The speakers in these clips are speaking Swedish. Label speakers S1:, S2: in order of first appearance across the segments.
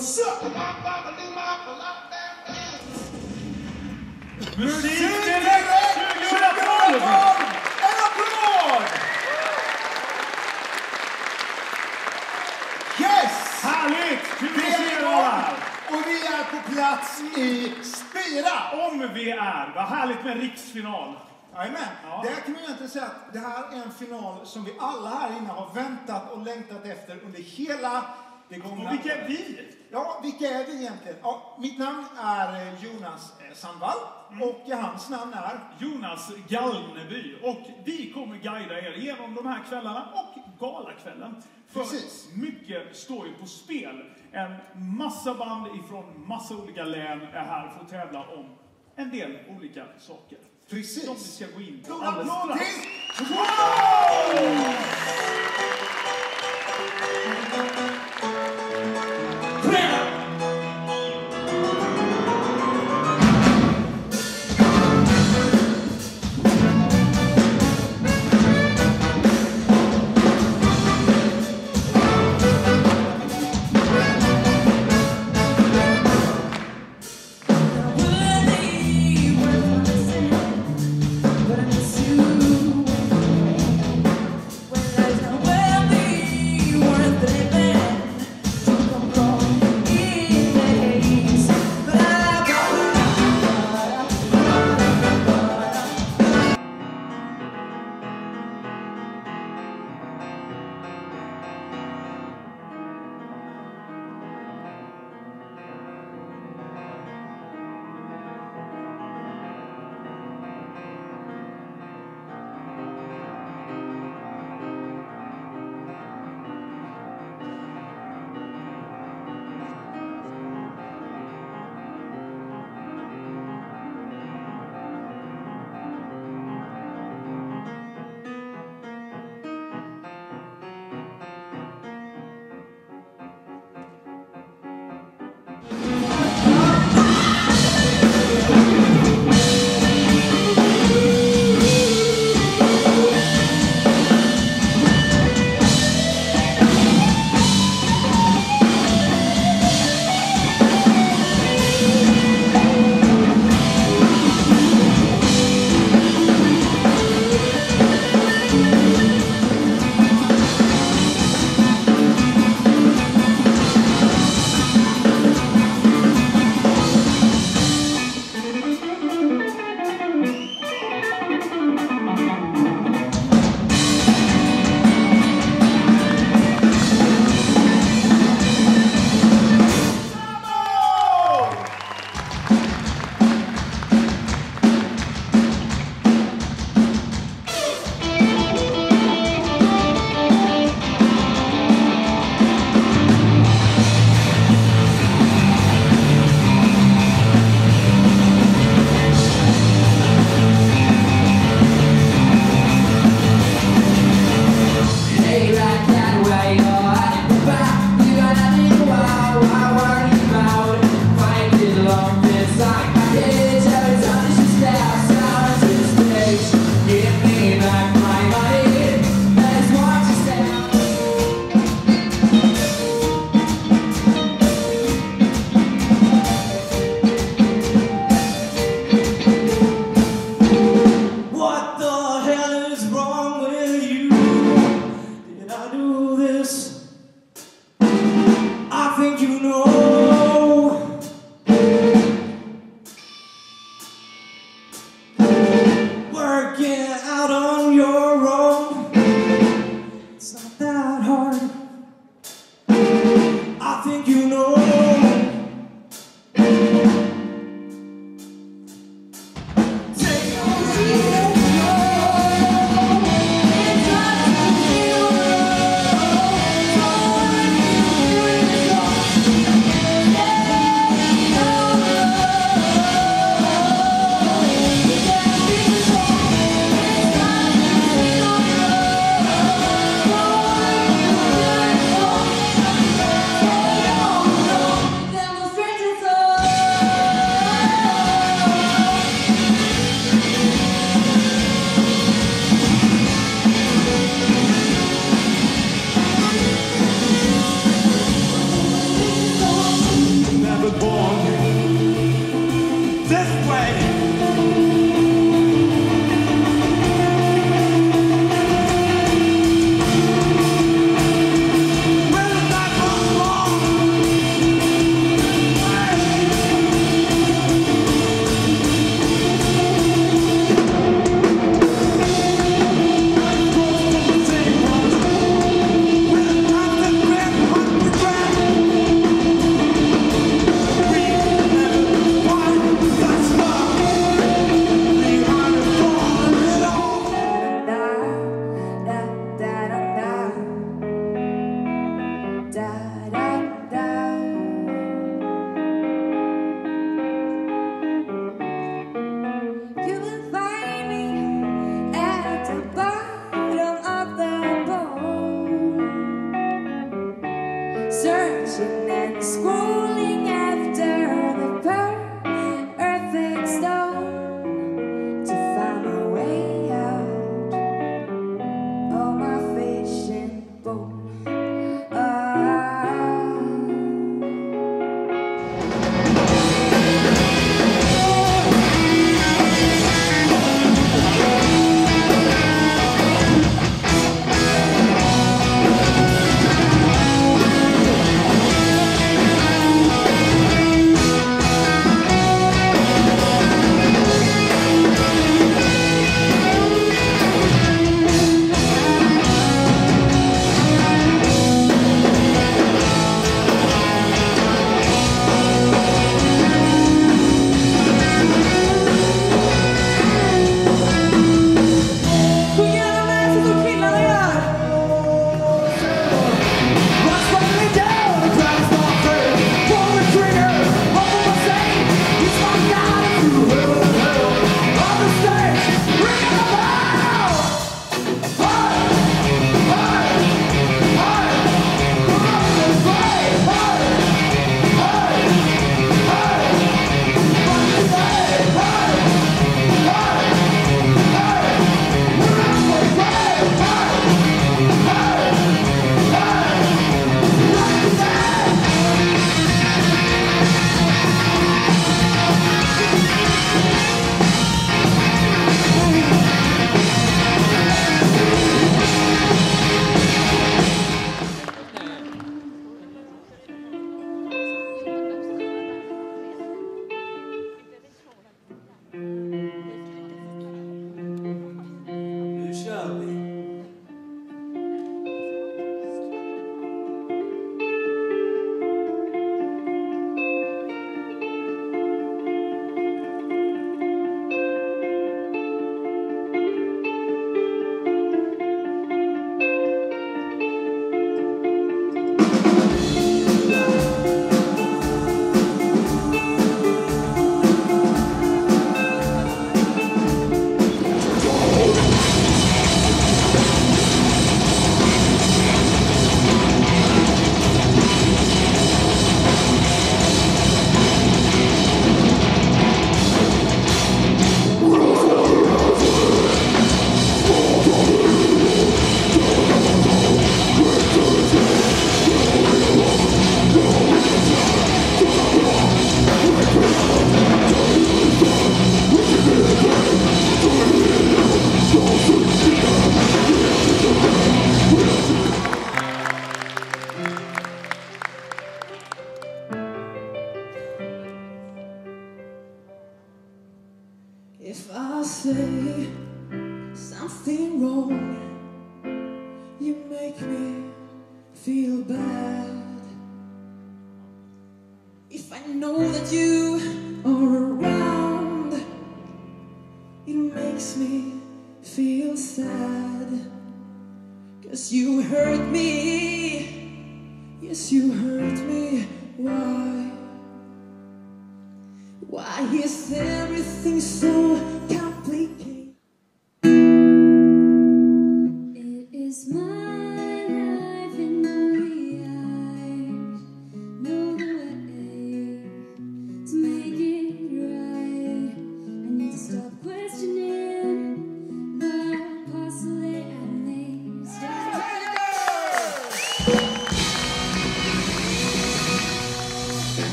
S1: What's up?
S2: Musik
S1: Direkt
S2: direkt 2012!
S1: 2012! En applåd! Yes!
S2: Härligt! Kul att se er här!
S1: och vi är på plats i Spira.
S2: Om vi är, vad härligt med riksfinal.
S1: Jajamän.
S2: Ja.
S1: Det här kan man egentligen säga att det här är en final som vi alla här inne har väntat och längtat efter under hela det gångna
S2: Och vilka är vi?
S1: Ja, vilka är vi egentligen? Ja, mitt namn är eh, Jonas eh, Sandvall
S2: Mm.
S1: och hans namn är
S2: Jonas Galneby. Och vi kommer guida er genom de här kvällarna och galakvällen. För
S1: Precis.
S2: mycket står ju på spel. En massa band ifrån massa olika län är här för att tävla om en del olika saker.
S1: Precis.
S2: Som vi ska gå in på alldeles strax.
S1: till
S3: You make me feel bad. If I know that you are around It makes me feel sad. Cause you hurt me. Yes, you hurt me. Why? Why is everything so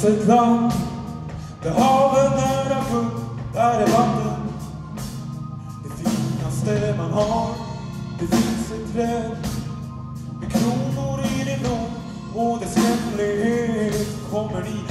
S3: finns ett land där haven är full, där är vatten det finaste man har. Det finns ett träd med kronor i din och dess hemlighet kommer dit.